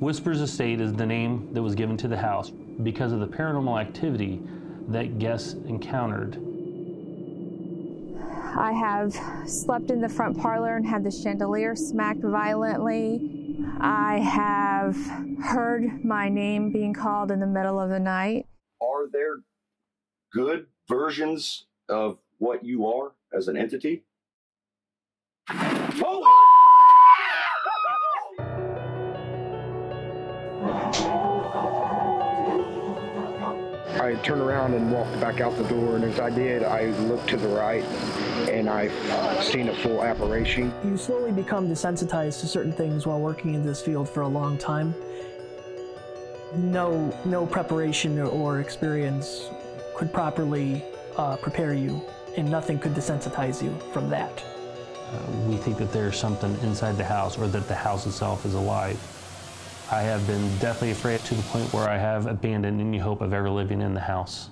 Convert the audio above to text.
Whispers Estate is the name that was given to the house because of the paranormal activity that guests encountered. I have slept in the front parlor and had the chandelier smacked violently. I have heard my name being called in the middle of the night. Are there good versions of what you are as an entity? I turned around and walked back out the door, and as I did, I looked to the right, and I seen a full apparition. You slowly become desensitized to certain things while working in this field for a long time. No, no preparation or experience could properly uh, prepare you, and nothing could desensitize you from that. Uh, we think that there's something inside the house or that the house itself is alive. I have been deathly afraid to the point where I have abandoned any hope of ever living in the house.